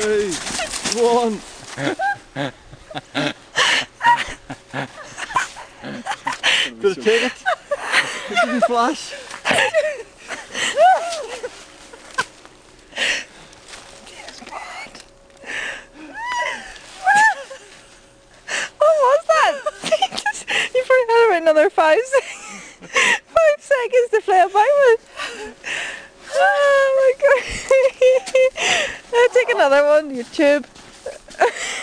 two, one. Gotta take it. At me flash. What was that? you probably had another five. Five seconds to play about with. Another one, you tube.